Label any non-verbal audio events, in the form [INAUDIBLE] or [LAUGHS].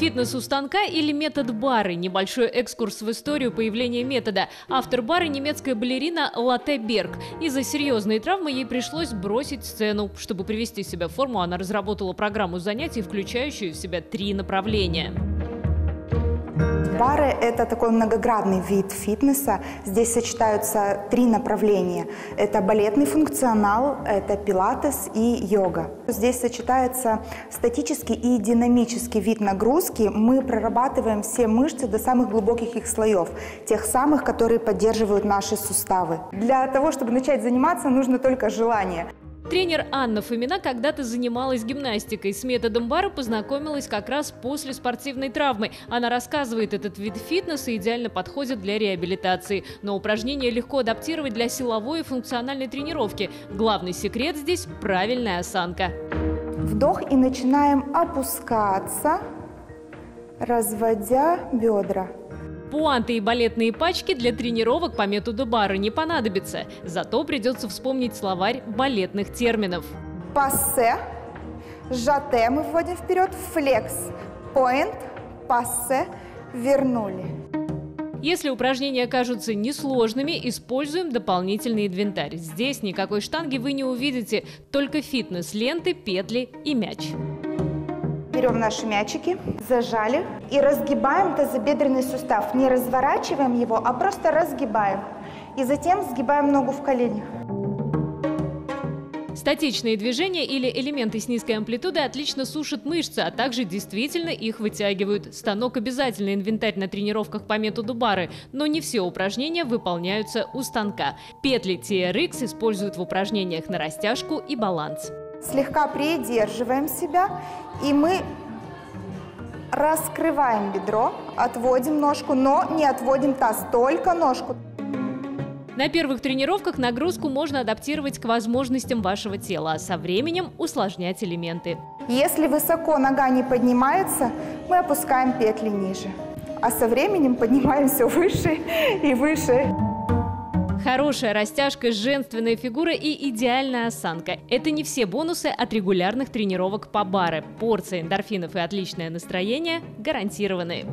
Фитнес у станка или метод бары? Небольшой экскурс в историю появления метода. Автор бары – немецкая балерина Латте Берг. Из-за серьезной травмы ей пришлось бросить сцену. Чтобы привести себя в форму, она разработала программу занятий, включающую в себя три направления. Бары – это такой многоградный вид фитнеса. Здесь сочетаются три направления. Это балетный функционал, это пилатес и йога. Здесь сочетается статический и динамический вид нагрузки. Мы прорабатываем все мышцы до самых глубоких их слоев, тех самых, которые поддерживают наши суставы. Для того, чтобы начать заниматься, нужно только желание. Тренер Анна Фомина когда-то занималась гимнастикой. С методом бара познакомилась как раз после спортивной травмы. Она рассказывает, этот вид фитнеса идеально подходит для реабилитации. Но упражнения легко адаптировать для силовой и функциональной тренировки. Главный секрет здесь – правильная осанка. Вдох и начинаем опускаться, разводя бедра. Пуанты и балетные пачки для тренировок по методу бара не понадобятся. Зато придется вспомнить словарь балетных терминов. Пассе, жате мы вводим вперед, флекс, поинт, пассе, вернули. Если упражнения кажутся несложными, используем дополнительный инвентарь. Здесь никакой штанги вы не увидите, только фитнес, ленты, петли и мяч. Берем наши мячики, зажали и разгибаем тазобедренный сустав. Не разворачиваем его, а просто разгибаем. И затем сгибаем ногу в коленях. Статичные движения или элементы с низкой амплитудой отлично сушат мышцы, а также действительно их вытягивают. Станок – обязательный инвентарь на тренировках по методу бары, но не все упражнения выполняются у станка. Петли TRX используют в упражнениях на растяжку и баланс. Слегка придерживаем себя, и мы раскрываем бедро, отводим ножку, но не отводим таз, только ножку. На первых тренировках нагрузку можно адаптировать к возможностям вашего тела, а со временем усложнять элементы. Если высоко нога не поднимается, мы опускаем петли ниже, а со временем поднимаемся [LAUGHS] выше и выше. Хорошая растяжка, женственная фигура и идеальная осанка – это не все бонусы от регулярных тренировок по баре. Порция эндорфинов и отличное настроение гарантированы.